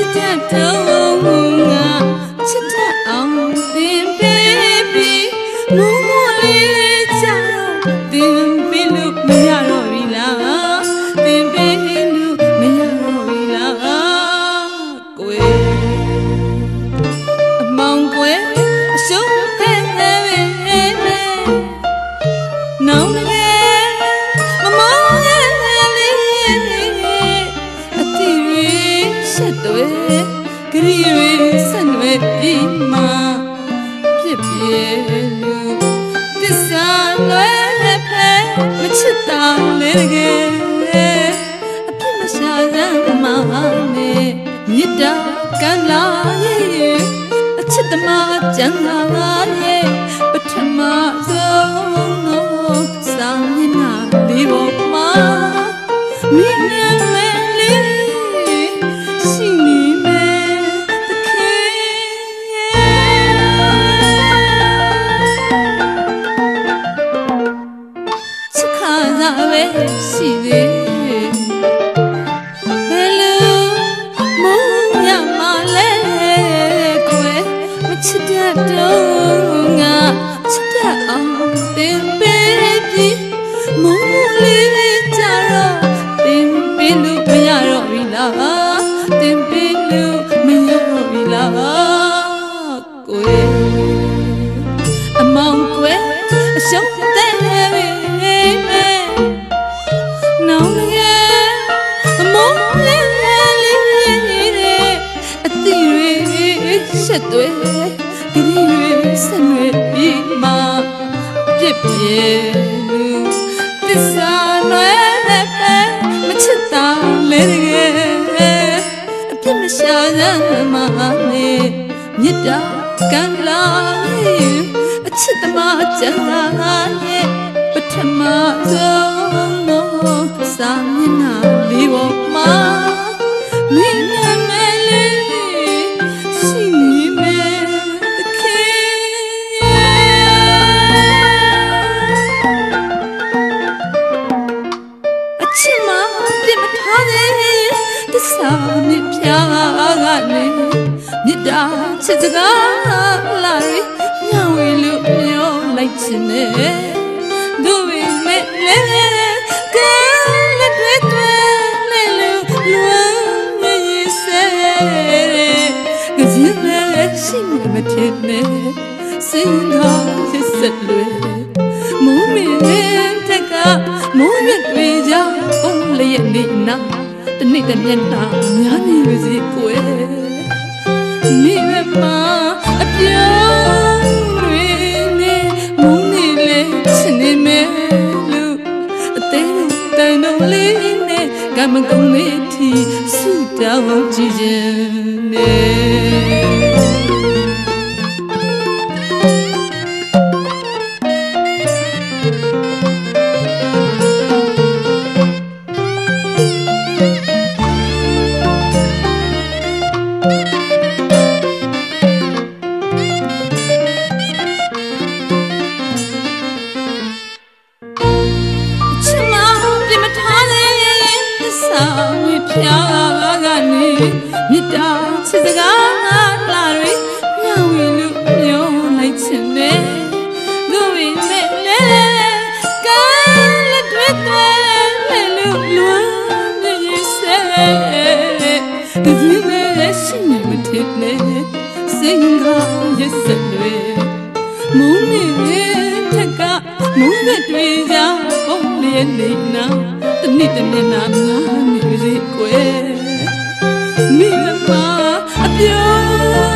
မချ ပြစ်ပြေလူသစ္စာလွယ်ဖဲမချစ်တာလေးတကယ်အပြစ်မရှာစမ်းမနဲ့မြစ်တာကမ်းလာရဲ့အချစ်သမားကြံလာရဲ့ပထမဆုံးသောစာမျက်နှာလေးပေါ်မှာမိနစ်မဲ့ တတ်တော့ငါချစ်တတ်အောင်သင်ပေးပြီးမုန်းလေးကြတော့သင်ပေးလို့မရတော့ပြီလားသင်ပေးလို့မရတော့ပြီလားကွယ်အမောင်ကွယ်အရှုံးတဲ့ပဲနောင်ငယ်အမောင်လေးလေးတဲ့အတီတွေဆက်တွေ ဂရီတွေဆက်တွေပြီးမှပြစ်ပြေလူသစ္စာလွယ်တဲ့ပဲမချစ်တာလေးတကယ်အပြစ်မရှာစမ်းမနဲ့မြစ်တာကံလာရဲ့အချစ်သမားကြံလာရဲ့ပထမဆုံးသောစာမျက်နှာလေးပေါ်မှာမ ပြစ်မထားတဲ့တစ္ဆာမြစ်ဖြာကနေမြစ်တာချစ်စကားလာရီညဝေလို့ပြောလိုက်ချင်တယ်တို့ဝေမဲ့လေကဲလက်တွေတွေလေလူလွမ်းမြေစဲကစင်းနဲ့ရှိနေမဖြစ်နဲ့စင်ကားရစက်လွယ်မုံမင်း တက်ကမုံမြတွေကြောင့်ပုံလျက်နေနာတနေ့တမျက်နှာများနေပါစေကွယ်မိမမအပြောင်းတွေနဲ့မုန်းနေလေချင်နေမယ်လူအသေးတန်တော့လေးနဲ့ကမကုံလေးထီဆူတောင်းကြည့်ခြင်း ဝေဖြာကနေမြစ်တာချစ်စကားလာတွေညဝီလို့ပြောလိုက်ချင်တယ်တို့ဝိမဲ့လေကဲလက်တွေတွေလေလို့လွမ်းနေစေဒီမဲ့ရှိနေမထစ်နဲ့စင်ကားရစတွေမုန်းနေထက်ကမုန်းတဲ့တွေကြောင့်ပုံလျက်နေနာတနည်းတမျက်နာငါနေ စေကွယ်မိမမအပြော